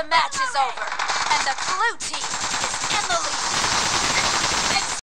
The match is over, and the blue team